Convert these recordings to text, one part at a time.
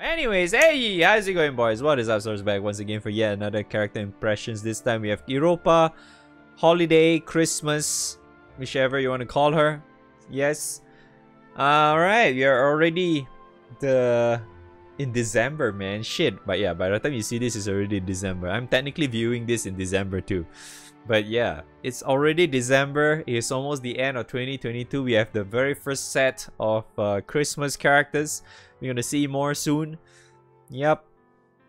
Anyways, hey, how's it going, boys? What is up, Source back once again for yet another character impressions. This time we have Europa, Holiday, Christmas, whichever you want to call her. Yes. Alright, we are already the in December, man. Shit. But yeah, by the time you see this, it's already December. I'm technically viewing this in December too. But yeah, it's already December. It's almost the end of 2022. We have the very first set of uh, Christmas characters. We're gonna see more soon. Yep.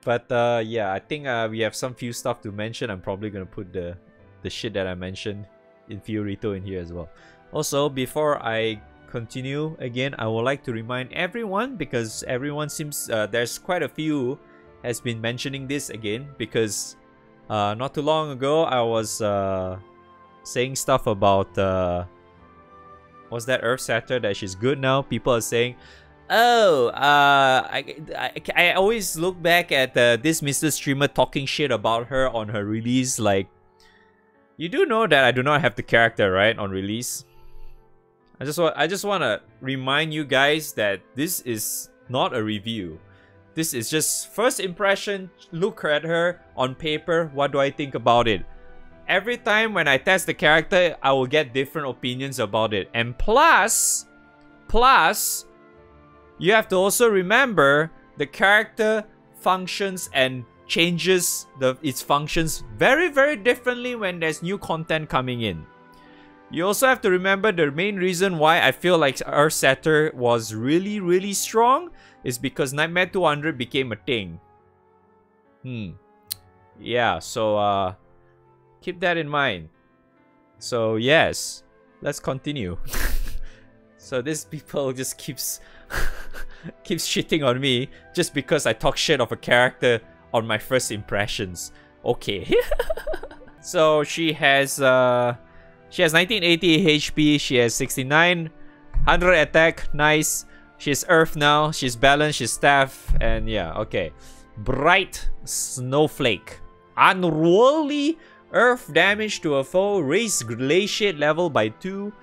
But uh, yeah, I think uh, we have some few stuff to mention. I'm probably gonna put the the shit that I mentioned in Fiorito in here as well. Also, before I continue again, I would like to remind everyone because everyone seems uh, there's quite a few has been mentioning this again because uh, not too long ago I was uh, saying stuff about uh, what's that Earth Scepter that she's good now. People are saying Oh, uh, I, I, I always look back at uh, this Mr. Streamer talking shit about her on her release. Like, you do know that I do not have the character, right, on release? I just want I just want to remind you guys that this is not a review. This is just first impression, look at her on paper, what do I think about it? Every time when I test the character, I will get different opinions about it. And plus, plus, you have to also remember the character functions and changes the its functions very very differently when there's new content coming in. You also have to remember the main reason why I feel like Earth Setter was really really strong is because Nightmare 200 became a thing. Hmm. Yeah, so uh keep that in mind. So yes, let's continue. so this people just keeps keeps shitting on me just because I talk shit of a character on my first impressions. Okay. so she has uh she has 1980 HP, she has 69 100 attack, nice. She's earth now, she's balanced, she's staff, and yeah, okay. Bright snowflake. Unworldly earth damage to a foe, raise glaciate level by 2.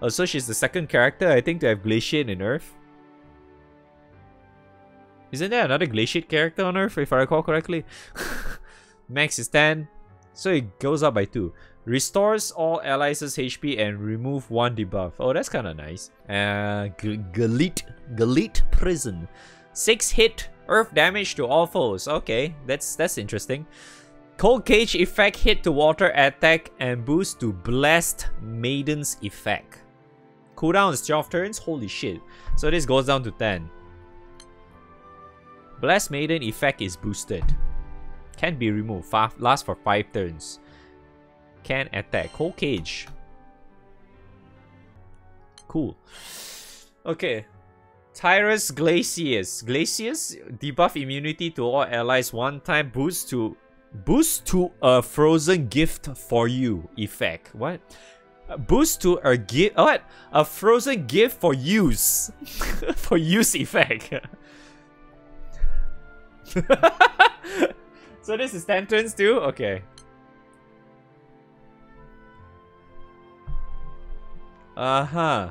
Oh, so she's the second character, I think, to have glaciate in earth. Isn't there another glaciate character on Earth, if I recall correctly? Max is 10, so it goes up by 2. Restores all allies' HP and remove one debuff. Oh, that's kind of nice. Uh, Galit, Galit Prison. 6 hit, earth damage to all foes. Okay, that's that's interesting. Cold Cage effect hit to water attack and boost to Blessed Maiden's effect. Cooldown is 12 turns? Holy shit. So this goes down to 10. Blessed Maiden effect is boosted. Can be removed. Last for 5 turns. Can attack. Cold Cage. Cool. Okay. Tyrus Glacius. Glacius debuff immunity to all allies one time. Boost to boost to a frozen gift for you effect. What? Boost to a gift. What? A frozen gift for use. for use effect. so this is 10 turns too? Okay. Uh-huh.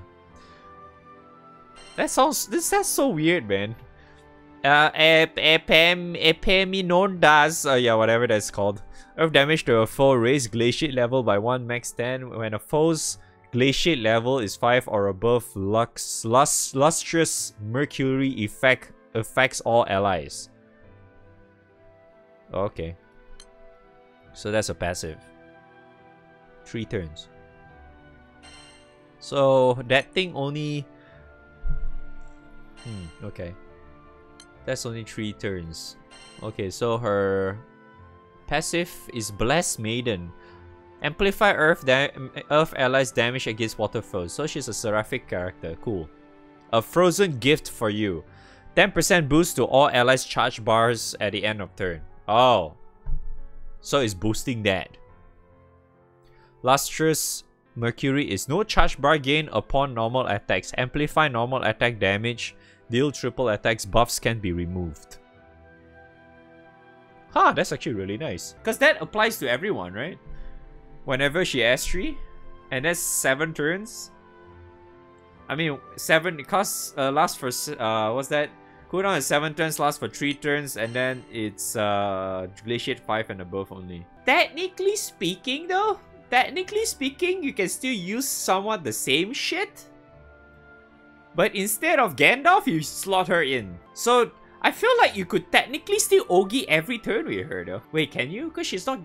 That sounds this that's so weird, man. Uh epem does uh yeah, whatever that's called. Earth damage to a foe raise glaciate level by 1 max 10 when a foe's glaciate level is 5 or above lux lust, lustrous mercury effect affects all allies. Okay. So that's a passive. Three turns. So that thing only... Hmm, okay. That's only three turns. Okay, so her passive is Blessed Maiden. Amplify Earth, Earth allies damage against water foes. So she's a seraphic character. Cool. A frozen gift for you. 10% boost to all allies charge bars at the end of turn. Oh. So it's boosting that. Lustrous Mercury is no charge bar gain upon normal attacks. Amplify normal attack damage. Deal triple attacks. Buffs can be removed. Huh, that's actually really nice. Because that applies to everyone, right? Whenever she S3. And that's 7 turns. I mean, 7, it costs, uh, lasts for, uh, what's that? Cooldown is 7 turns, lasts for 3 turns, and then it's uh, Glaciate 5 and above only. Technically speaking though, technically speaking, you can still use somewhat the same shit. But instead of Gandalf, you slot her in. So, I feel like you could technically still Ogi every turn with her though. Wait, can you? Because she's not...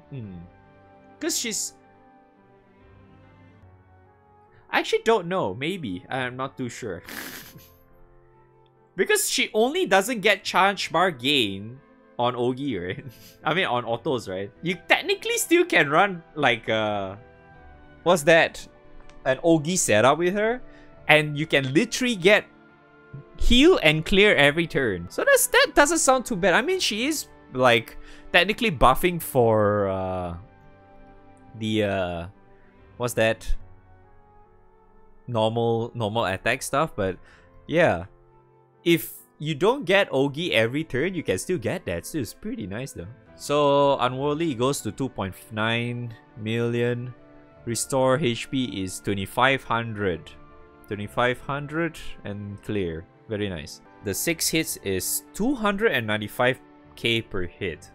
Because hmm. she's... I actually don't know. Maybe. I'm not too sure. because she only doesn't get charge bar gain on Ogi, right? I mean, on autos, right? You technically still can run like uh, what's that? An Ogi setup with her, and you can literally get heal and clear every turn. So that's that doesn't sound too bad. I mean, she is like technically buffing for uh, the uh, what's that? Normal normal attack stuff, but yeah, if you don't get Ogi every turn, you can still get that. So it's pretty nice though. So Unworldly goes to 2.9 million. Restore HP is 2500. 2500 and clear. Very nice. The 6 hits is 295k per hit.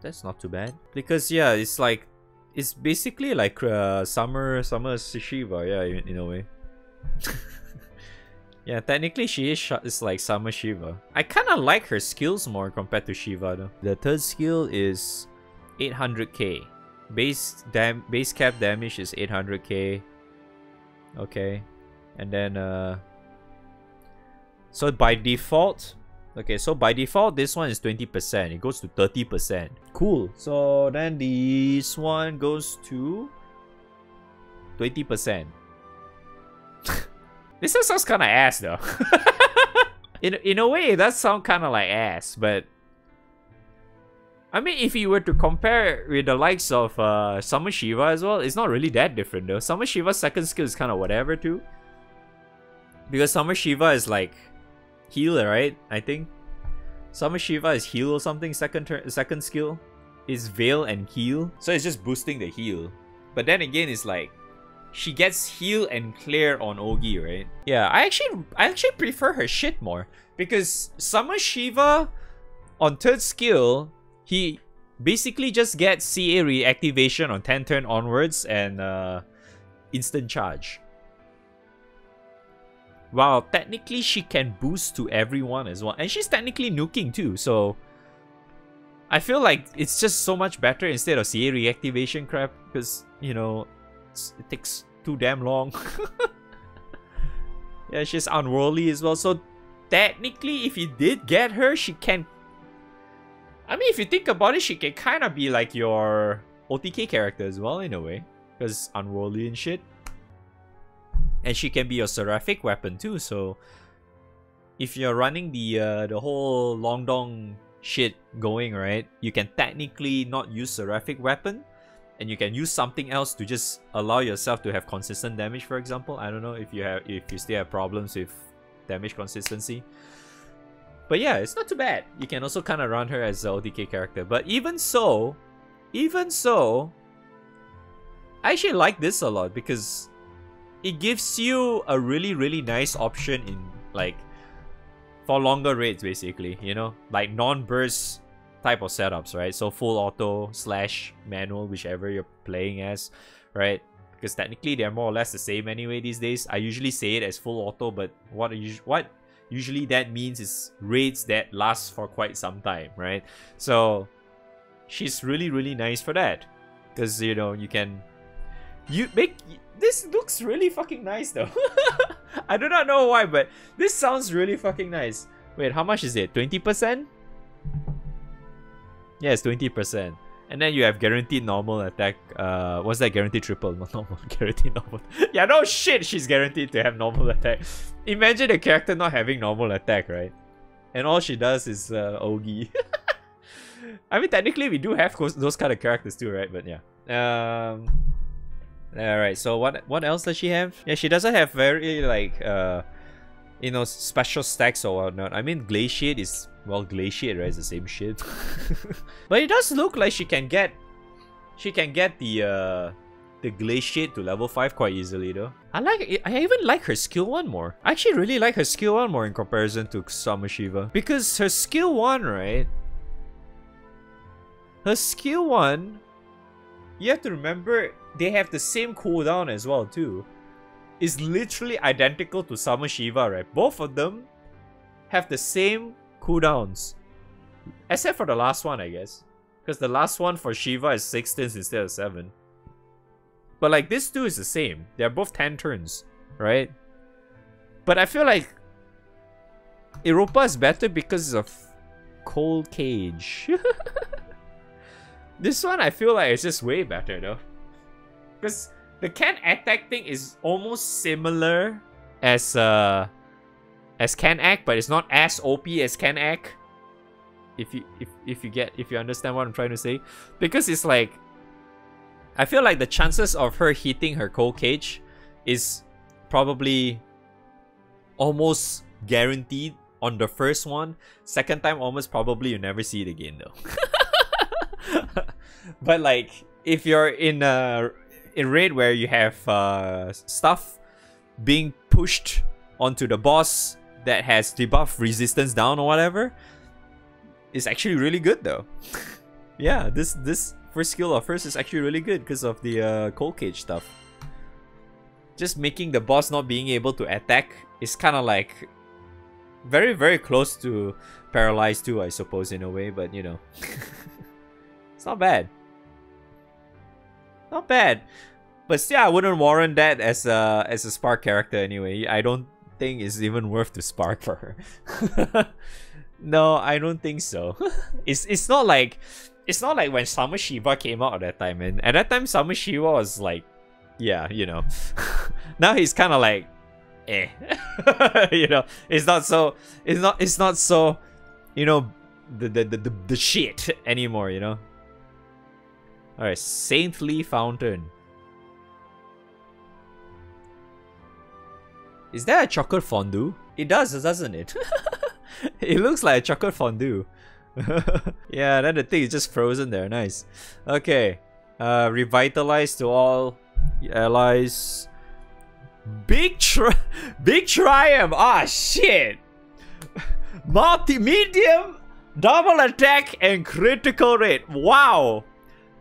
That's not too bad. Because yeah, it's like it's basically like uh, summer summer Shiva, yeah, in, in a way. yeah, technically she is, like Summer Shiva. I kind of like her skills more compared to Shiva though. The third skill is 800k. Base dam base cap damage is 800k. Okay. And then uh so by default Okay, so by default, this one is 20%. It goes to 30%. Cool. So then this one goes to 20%. This sounds kind of ass though. in, in a way, that sounds kind of like ass, but... I mean, if you were to compare it with the likes of uh, Summer Shiva as well, it's not really that different though. Summer Shiva's second skill is kind of whatever too. Because Summer Shiva is like healer, right? I think. Summer Shiva is heal or something, second second skill. Is veil and heal. So it's just boosting the heal. But then again, it's like she gets heal and clear on Ogi, right? Yeah, I actually I actually prefer her shit more because Summer Shiva on third skill, he basically just gets CA reactivation on 10 turn onwards and uh, instant charge. Wow, technically she can boost to everyone as well. And she's technically nuking too, so... I feel like it's just so much better instead of CA reactivation crap because, you know, it takes too damn long. yeah, she's unworldly as well. So technically, if you did get her, she can... I mean, if you think about it, she can kind of be like your OTK character as well in a way. Because unworldly and shit. And she can be your seraphic weapon too, so... If you're running the uh, the whole Long Dong shit going, right? You can technically not use seraphic weapon and you can use something else to just allow yourself to have consistent damage for example. I don't know if you have if you still have problems with damage consistency. But yeah it's not too bad. You can also kind of run her as an OTK character. But even so even so i actually like this a lot because it gives you a really really nice option in like for longer raids basically you know? Like non-burst type of setups, right? So full auto slash manual, whichever you're playing as, right? Because technically they're more or less the same anyway these days. I usually say it as full auto, but what what usually that means is raids that last for quite some time, right? So she's really really nice for that, because you know you can you make this looks really fucking nice though. I do not know why, but this sounds really fucking nice. Wait, how much is it? 20%? Yeah, it's 20%. And then you have guaranteed normal attack. Uh, what's that? Guaranteed triple, not normal. guaranteed normal. yeah, no shit. She's guaranteed to have normal attack. Imagine a character not having normal attack, right? And all she does is uh, Ogi. I mean, technically we do have those kind of characters too, right? But yeah. Um. All right. So what what else does she have? Yeah, she doesn't have very like uh, you know, special stacks or whatnot. I mean, Glaciate is well, Glaciate, right? It's the same shit. but it does look like she can get... She can get the... Uh, the Glaciate to level 5 quite easily though. I like I even like her skill 1 more. I actually really like her skill 1 more in comparison to Summer Shiva. Because her skill 1, right? Her skill 1, you have to remember they have the same cooldown as well too. It's literally identical to Summer Shiva, right? Both of them have the same cooldowns. Except for the last one, I guess. Because the last one for Shiva is 6 turns instead of 7. But like this two is the same. They're both 10 turns, right? But I feel like Europa is better because of Cold Cage. this one I feel like it's just way better though. Because the can attack thing is almost similar as uh as can act, but it's not as OP as can act. If you if if you get if you understand what I'm trying to say. Because it's like I feel like the chances of her hitting her cold cage is probably almost guaranteed on the first one. Second time, almost probably you never see it again though. but like, if you're in a in raid where you have uh, stuff being pushed onto the boss that has debuff resistance down or whatever, it's actually really good though. yeah, this this first skill of hers is actually really good because of the uh, cold cage stuff. Just making the boss not being able to attack is kind of like very very close to paralyzed too, I suppose in a way, but you know, it's not bad. Not bad, but still, I wouldn't warrant that as a as a spark character anyway. I don't think it's even worth to spark for her. no, I don't think so. it's it's not like it's not like when Summer Shiva came out at that time, and at that time Summer Shiva was like, yeah, you know. now he's kind of like, eh, you know. It's not so. It's not. It's not so. You know, the the the the, the shit anymore. You know. All right, Saintly Fountain. Is that a chocolate fondue? It does, doesn't it? it looks like a chocolate fondue. yeah, then the thing is just frozen there. Nice. Okay. Uh, revitalize to all allies. Big tri big triumph. Ah shit. Multi medium double attack and critical rate. Wow.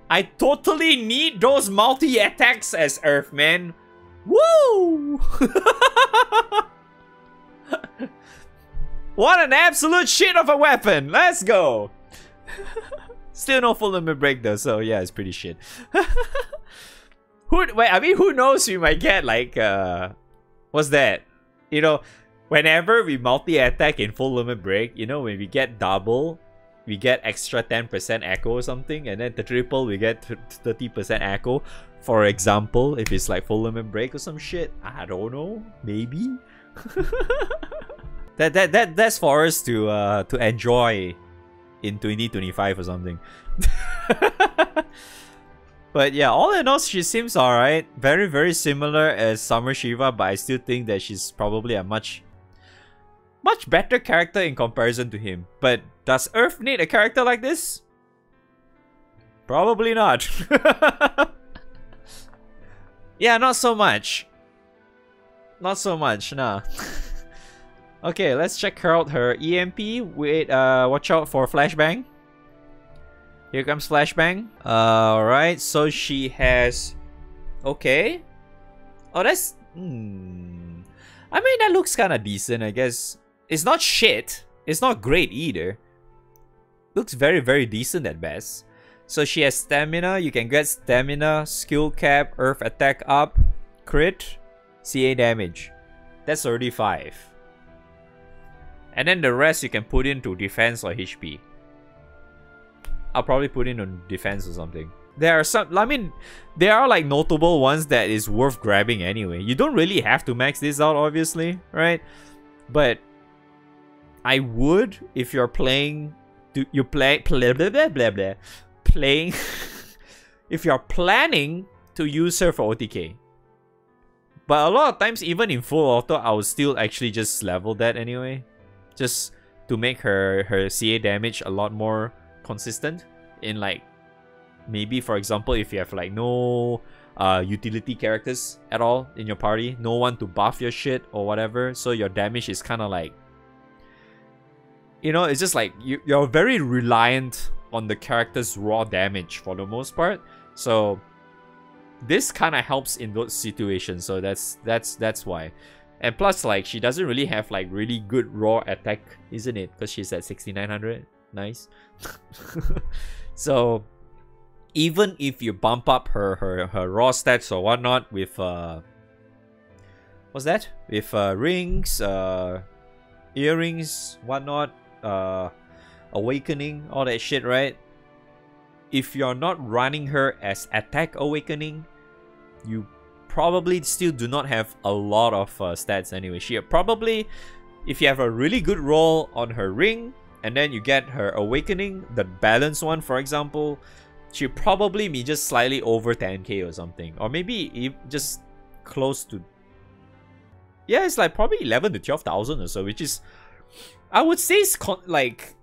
I totally need those multi attacks as Earth, man. Woo! What an absolute shit of a weapon! Let's go! Still no full limit break though, so yeah, it's pretty shit. who wait, I mean who knows we might get like uh what's that? You know, whenever we multi-attack in full limit break, you know, when we get double, we get extra 10% echo or something, and then the triple we get 30% echo. For example, if it's like full limit break or some shit, I don't know, maybe. that that that that's for us to uh to enjoy in 2025 or something. but yeah, all in all, she seems alright. Very very similar as Summer Shiva, but I still think that she's probably a much much better character in comparison to him. But does Earth need a character like this? Probably not. yeah, not so much. Not so much, nah. Okay, let's check out her EMP. Wait, uh, watch out for flashbang. Here comes flashbang. Uh, Alright, so she has... Okay. Oh, that's... Hmm. I mean, that looks kind of decent, I guess. It's not shit. It's not great either. Looks very, very decent at best. So she has stamina. You can get stamina, skill cap, earth attack up, crit, CA damage. That's already 5. And then the rest you can put into defense or HP. I'll probably put in on defense or something. There are some, I mean, there are like notable ones that is worth grabbing anyway. You don't really have to max this out, obviously, right? But I would if you're playing, you play, blah, blah, blah, blah, blah, playing, if you're planning to use her for OTK. But a lot of times, even in full auto, I would still actually just level that anyway just to make her her CA damage a lot more consistent in like maybe for example if you have like no uh, utility characters at all in your party. No one to buff your shit or whatever. So your damage is kind of like, you know, it's just like you, you're very reliant on the character's raw damage for the most part. So this kind of helps in those situations. So that's that's that's why. And plus, like, she doesn't really have, like, really good raw attack, isn't it? Because she's at 6900. Nice. so, even if you bump up her, her, her raw stats or whatnot with, uh... What's that? With, uh, rings, uh... Earrings, whatnot, uh... Awakening, all that shit, right? If you're not running her as attack awakening, you probably still do not have a lot of uh, stats anyway. She probably, if you have a really good roll on her ring, and then you get her awakening, the balance one for example, she probably be just slightly over 10k or something. Or maybe just close to... Yeah, it's like probably 11 to 12,000 or so, which is... I would say it's like...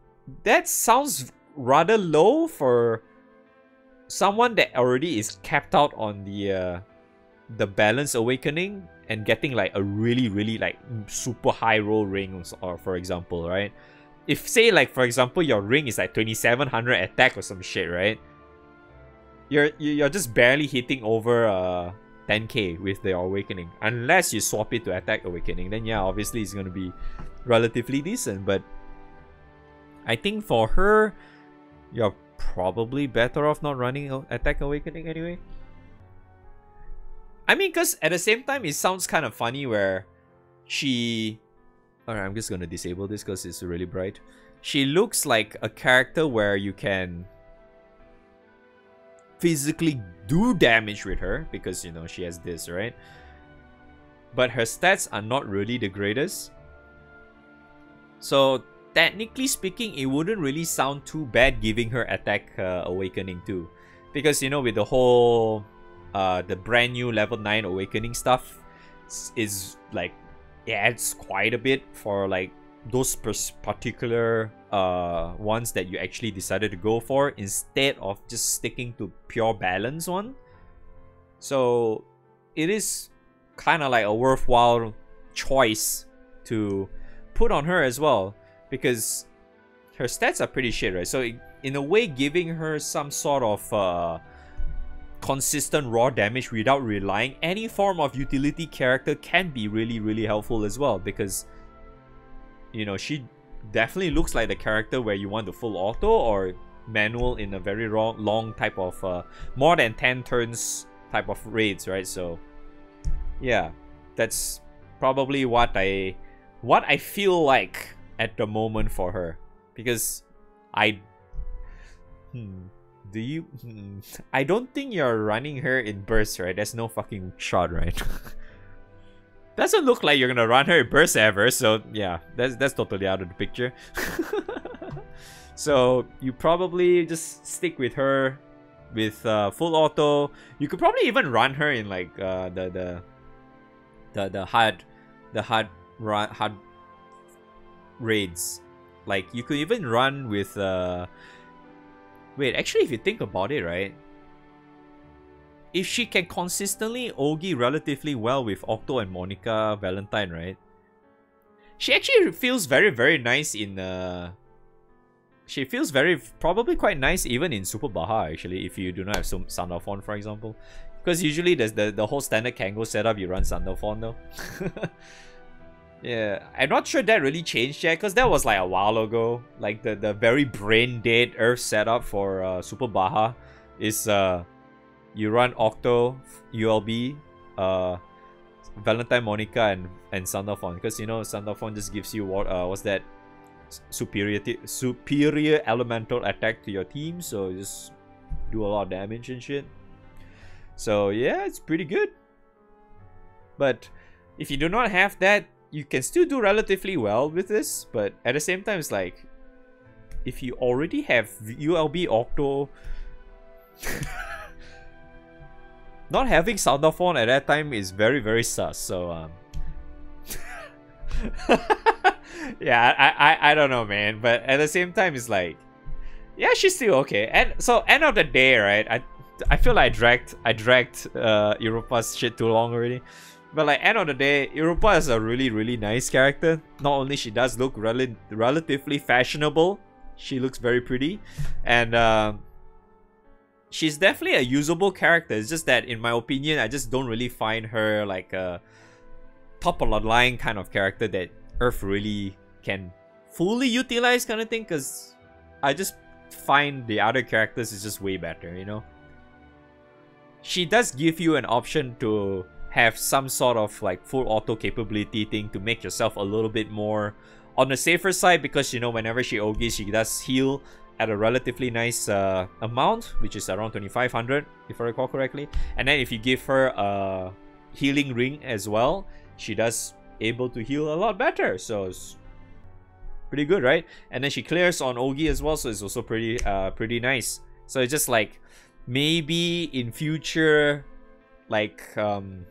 That sounds rather low for someone that already is capped out on the... Uh, the balance awakening and getting like a really really like super high roll ring or for example right? If say like for example your ring is like 2700 attack or some shit right? You're you're just barely hitting over uh 10k with the awakening. Unless you swap it to attack awakening then yeah obviously it's gonna be relatively decent but i think for her you're probably better off not running attack awakening anyway I mean, because at the same time, it sounds kind of funny where she... Alright, I'm just gonna disable this because it's really bright. She looks like a character where you can physically do damage with her because, you know, she has this, right? But her stats are not really the greatest. So, technically speaking, it wouldn't really sound too bad giving her attack uh, awakening too. Because, you know, with the whole uh, the brand new level 9 awakening stuff is like it adds quite a bit for like those particular uh, ones that you actually decided to go for instead of just sticking to pure balance one. So it is kind of like a worthwhile choice to put on her as well because her stats are pretty shit, right? So in a way, giving her some sort of uh, consistent raw damage without relying any form of utility character can be really really helpful as well because you know she definitely looks like the character where you want the full auto or manual in a very long, long type of uh, more than 10 turns type of raids right? So yeah that's probably what I what I feel like at the moment for her because I hmm do you... Hmm, I don't think you're running her in burst, right? There's no fucking shot, right? Doesn't look like you're gonna run her in burst ever, so yeah, that's, that's totally out of the picture. so you probably just stick with her with uh, full auto. You could probably even run her in like uh, the the the the hard the hard run hard raids. Like you could even run with uh, Wait, actually, if you think about it, right? If she can consistently Ogi relatively well with Okto and Monica Valentine, right? She actually feels very, very nice in... Uh, she feels very, probably quite nice even in Super Baha, actually, if you do not have some Sandalphon, for example. Because usually there's the, the whole standard Kengo setup, you run Sandalphon though. Yeah, I'm not sure that really changed yet because that was like a while ago. Like the, the very brain dead Earth setup for uh, Super Baha is uh, you run Okto, ULB, uh, Valentine Monica, and and Sandalphon because you know Sandalphon just gives you what uh what's that superior superior elemental attack to your team, so just do a lot of damage and shit. So yeah, it's pretty good. But if you do not have that, you can still do relatively well with this, but at the same time, it's like if you already have ULB Okto, not having Sandalphon at that time is very very sus. So um, yeah, I, I I don't know, man. But at the same time, it's like, yeah, she's still okay. And so end of the day, right? I I feel like I dragged I dragged uh, Europa's shit too long already. But like end of the day, Europa is a really really nice character. Not only she does look rel relatively fashionable, she looks very pretty, and uh, she's definitely a usable character. It's just that in my opinion, I just don't really find her like a top of the line kind of character that Earth really can fully utilize kind of thing. Cause I just find the other characters is just way better, you know? She does give you an option to have some sort of like full auto capability thing to make yourself a little bit more on the safer side because you know whenever she Ogi she does heal at a relatively nice uh, amount which is around 2500 if I recall correctly and then if you give her a healing ring as well she does able to heal a lot better so it's pretty good, right? And then she clears on Ogi as well, so it's also pretty uh pretty nice. So it's just like maybe in future, like um,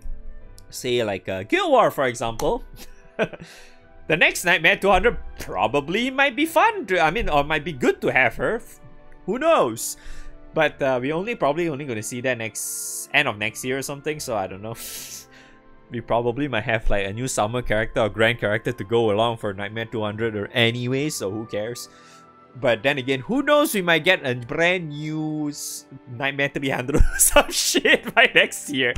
say like uh, Guild War for example. the next Nightmare 200 probably might be fun. To, I mean, or might be good to have her. Who knows? But uh, we only probably only gonna see that next end of next year or something. So I don't know. we probably might have like a new summer character or grand character to go along for Nightmare 200 or anyway, so who cares? But then again, who knows? We might get a brand new Nightmare 300 or some shit by next year.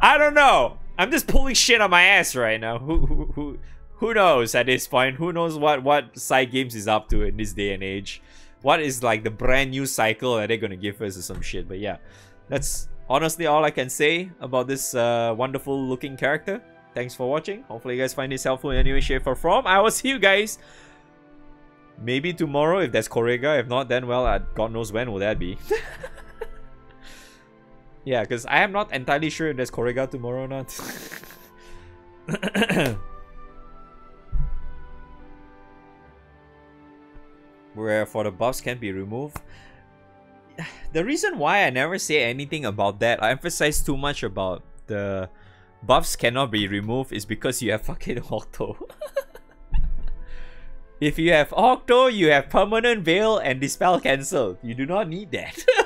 I don't know. I'm just pulling shit on my ass right now. Who who who who knows at this point? Who knows what what games is up to in this day and age? What is like the brand new cycle that they're gonna give us or some shit? But yeah, that's honestly all I can say about this uh, wonderful looking character. Thanks for watching. Hopefully you guys find this helpful in any way, shape, or form. I will see you guys maybe tomorrow if there's Korega. If not, then well, uh, God knows when will that be. yeah, because I am not entirely sure if there's Korega tomorrow or not. Where for the buffs can be removed the reason why I never say anything about that, I emphasize too much about the buffs cannot be removed is because you have fucking Okto. if you have Okto, you have permanent veil and dispel cancel. You do not need that.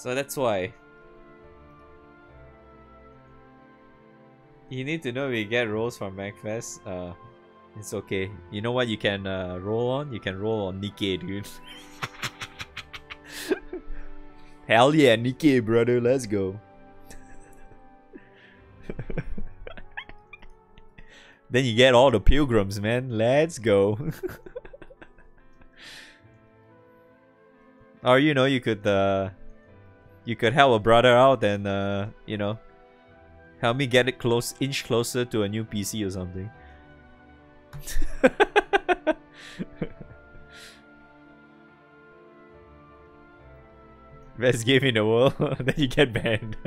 so that's why. You need to know we get rolls from MagFest. Uh, it's okay. You know what you can uh, roll on? You can roll on Nikke, dude. Hell yeah, Nikke, brother. Let's go. then you get all the pilgrims, man. Let's go. or you know, you could uh, you could help a brother out and uh, you know, Help me get it close, inch closer to a new PC or something. Best game in the world, then you get banned.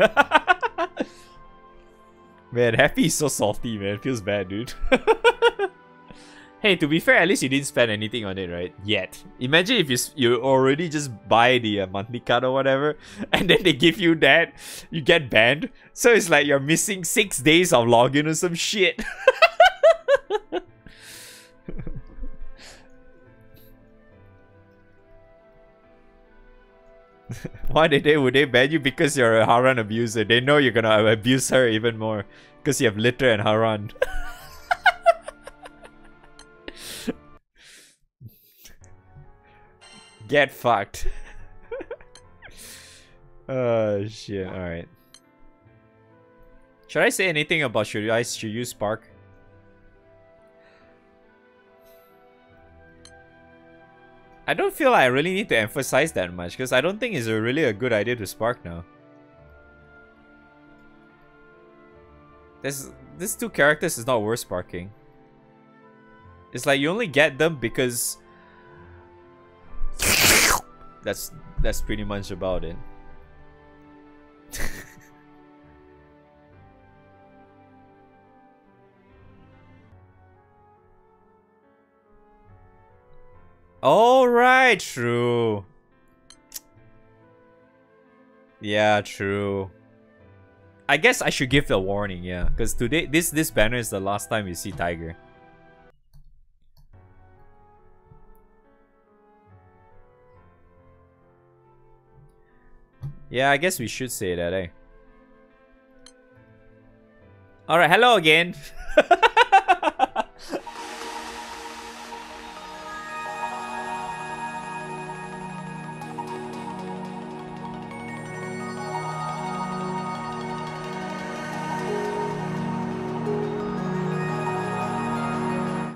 man, Happy is so salty, man. Feels bad, dude. Hey, to be fair, at least you didn't spend anything on it, right? Yet. Imagine if you you already just buy the uh, monthly card or whatever, and then they give you that, you get banned. So it's like you're missing six days of login or some shit. Why did they would they ban you because you're a Harran abuser? They know you're gonna abuse her even more because you have Liter and Harran. Get fucked. oh shit, alright. Should I say anything about should I should use Spark? I don't feel like I really need to emphasize that much because I don't think it's a really a good idea to spark now. This this two characters is not worth sparking. It's like you only get them because that's that's pretty much about it. All right, true. Yeah, true. I guess I should give the warning, yeah, because today this this banner is the last time you see Tiger. Yeah, I guess we should say that, eh? Alright, hello again.